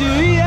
do you?